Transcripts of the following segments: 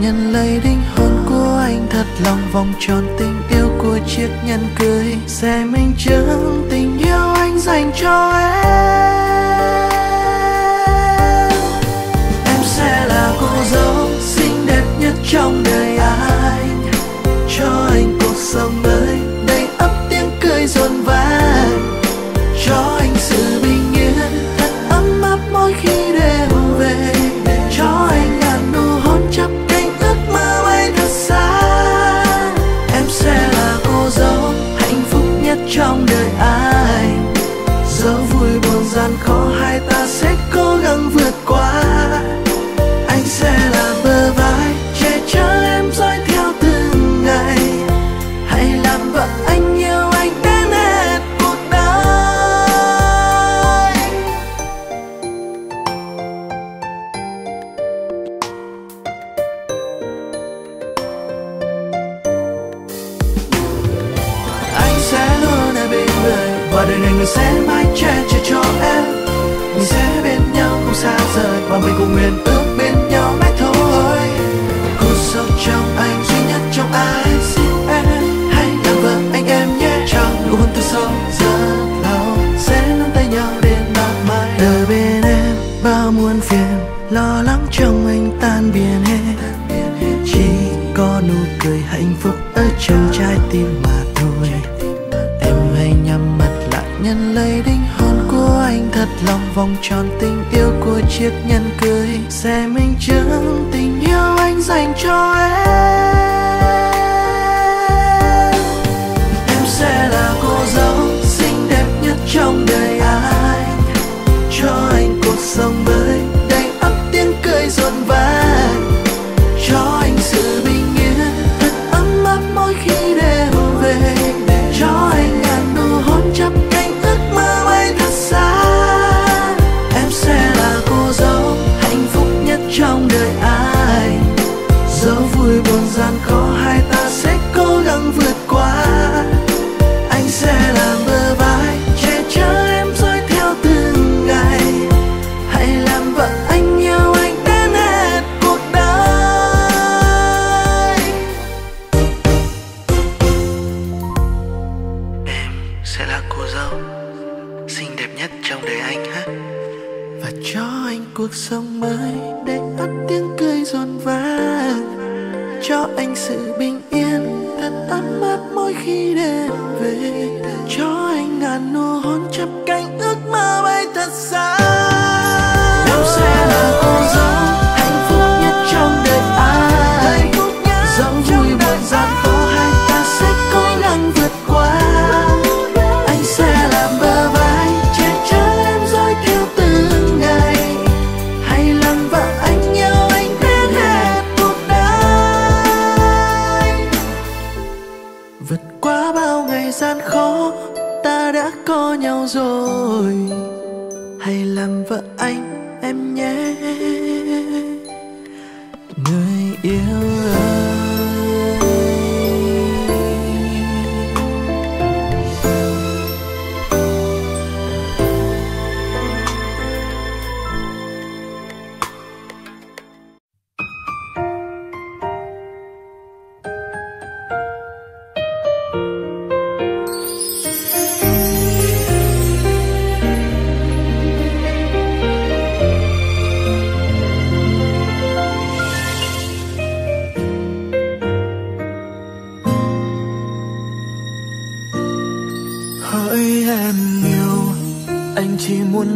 nhận nhân lấy đinh hôn của anh thật lòng, vòng tròn tình yêu của chiếc nhẫn cưới sẽ minh chứng tình yêu anh dành cho em. Em sẽ là cô dâu xinh đẹp nhất trong đời anh. Người này người sẽ mãi che chở cho em. Mình sẽ bên nhau không xa rời và mình cùng nguyện ước bên nhau mãi thôi. Cuộc sống trong anh duy nhất trong ai, xin em hãy làm vợ vâng anh em nhé. Trong nụ hôn từ sâu giờ lâu sẽ nắm tay nhau đến bạc mãi. Đời bên em bao muôn phiền lo lắng trong anh tan biến hết. Chỉ có nụ cười hạnh phúc ở trong trái tim nhân lấy đinh hôn của anh thật lòng, vòng tròn tình yêu của chiếc nhẫn cưới. Sẽ minh chứng tình yêu anh dành cho em. Em sẽ là cô dâu xinh đẹp nhất trong đời anh. Cho anh cuộc sống mới vui buồn gian khó hai ta.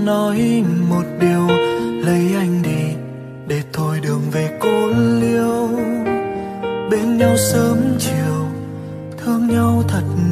Muốn nói một điều, lấy anh đi, để thôi đường về cô liêu. Bên nhau sớm chiều, thương nhau thật nhiều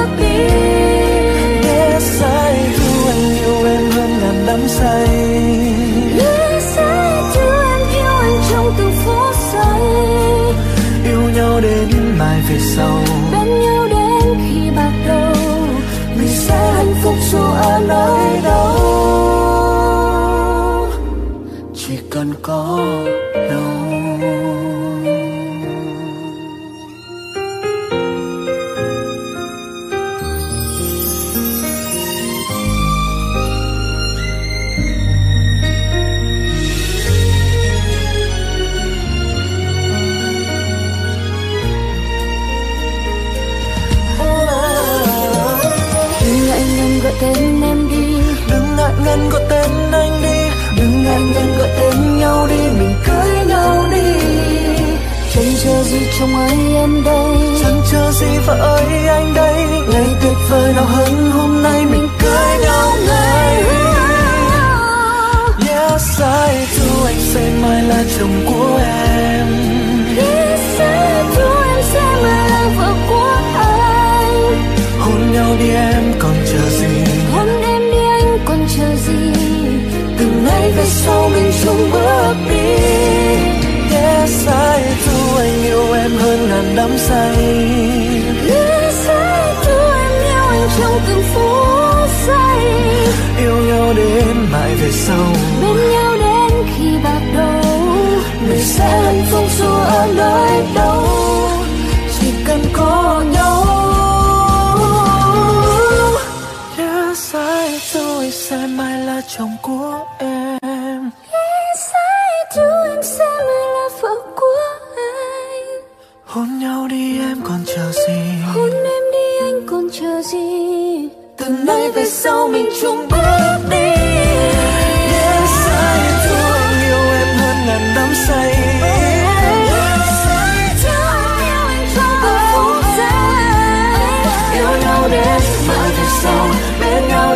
trong ai em đây. Chẳng chờ gì vợ ơi anh đây. Ngày tuyệt vời nào hơn hôm nay Mình cưới nhau ngay. Yes I do anh sẽ mãi là chồng của em. Yes I do em sẽ mãi là vợ của anh. Hôn nhau đi em còn chờ gì? Hôn em đi anh còn chờ gì? Từ nay về sau mình chung bước đắm say. Yes I do em yêu anh trong từng phút giây. Yêu nhau đến mãi về sau. Bên nhau đến khi bạc đầu. Mình sẽ hạnh phúc dù ở đâu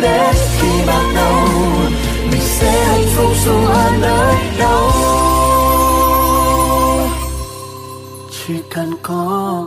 nhau đến khi bắt đầu Mình sẽ hạnh phúc dù ở nơi đâu Chỉ cần có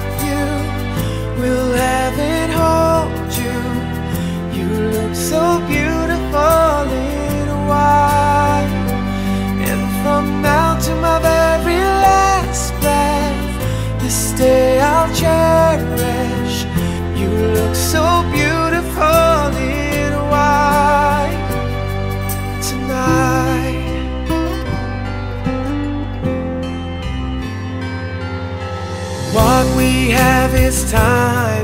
Will heaven hold you? You look so beautiful in white. this time.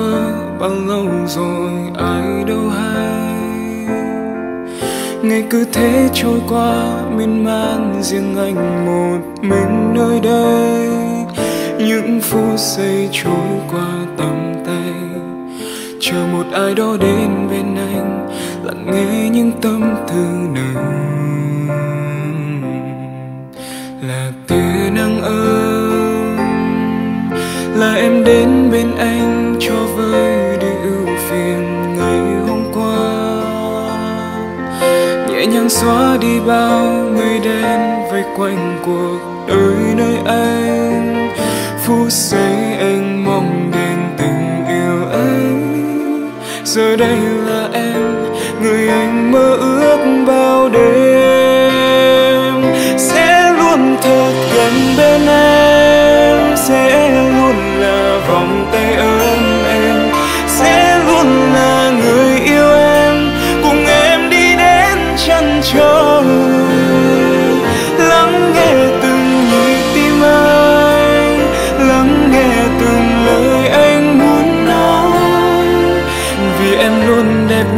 Vơ bao lâu rồi, ai đâu hay. Ngày cứ thế trôi qua, miên man riêng anh một mình nơi đây. Những phút giây trôi qua tầm tay, chờ một ai đó đến bên anh, lặng nghe những tâm tư nồng. Là tia nắng ấm, là em đến bên anh cho vơi đi ưu phiền ngày hôm qua. Nhẹ nhàng xóa đi bao mây đen vây quanh cuộc đời nơi anh. Phút giây anh mong đến tình yêu ấy. Giờ đây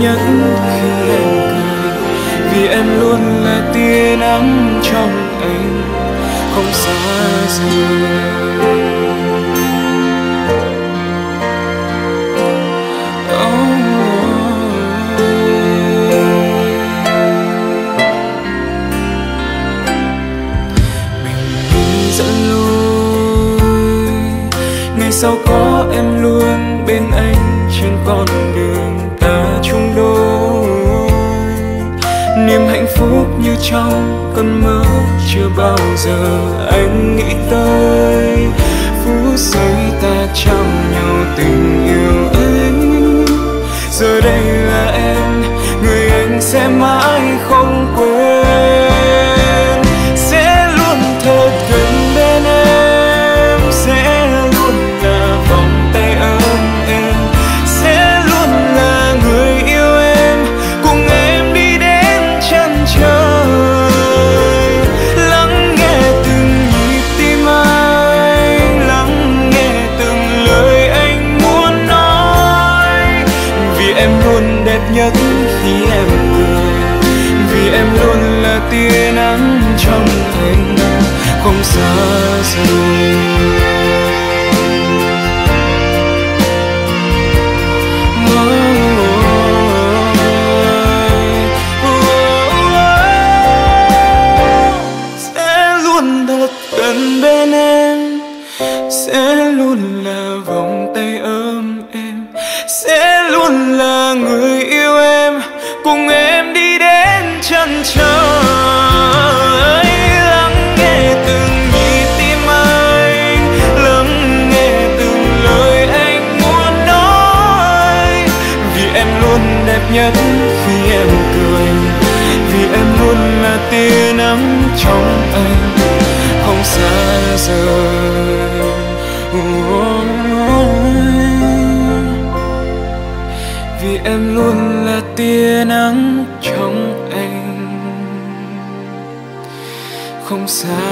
nhất khi em cười. Vì em luôn là tia nắng trong anh không xa rời. Mình đi ngày sau có em luôn bên anh trên con đường chung đôi. Niềm hạnh phúc như trong cơn mơ chưa bao giờ anh nghĩ tới. Phút giây ta trao nhau tình yêu anh giờ đây là em, người anh sẽ mãi không là người yêu em cùng em không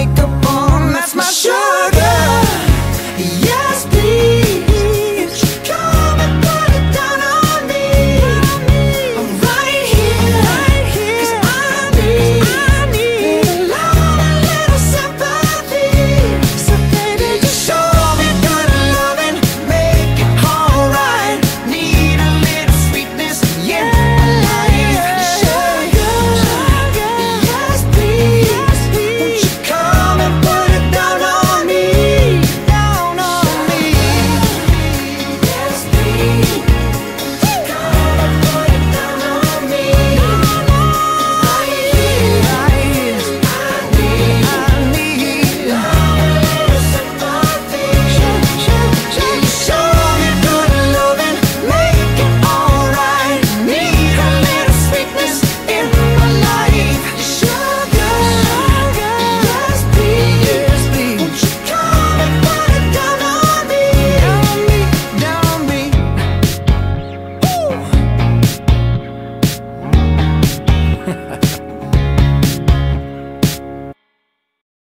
you